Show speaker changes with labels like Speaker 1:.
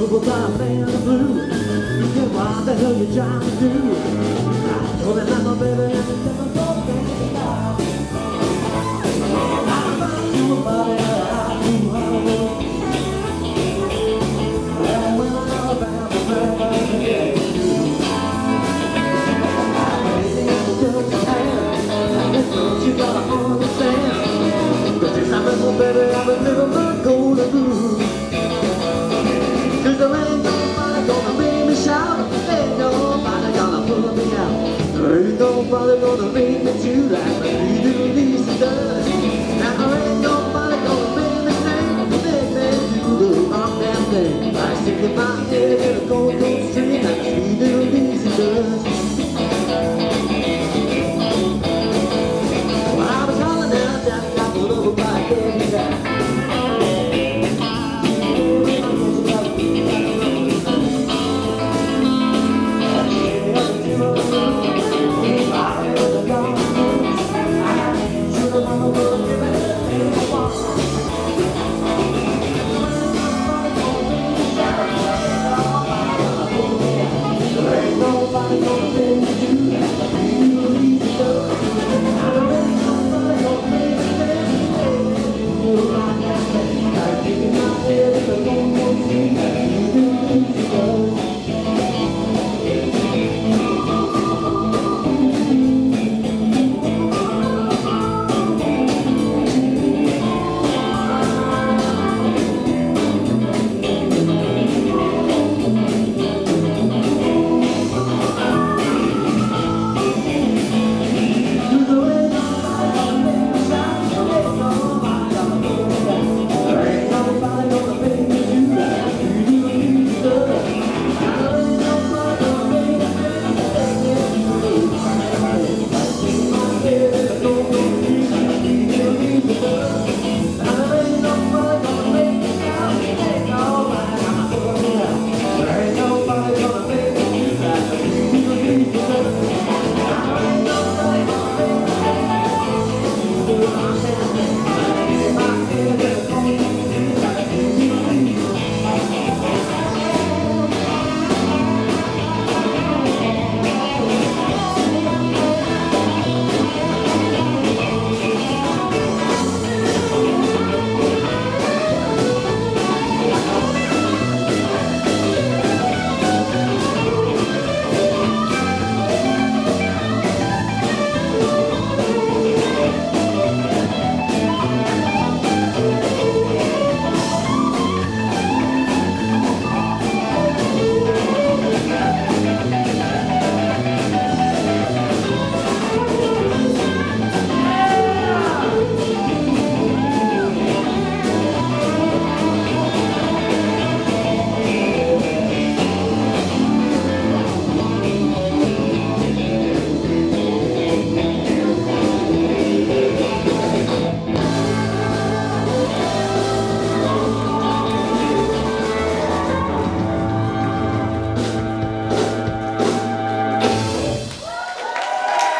Speaker 1: troubled by a man in blue. You said, what the hell you trying to do? I told him I'm a baby. ain't nobody gonna make me do like me do these does. Now ain't nobody gonna make me sing, make You do the wrong damn. I stick to my head.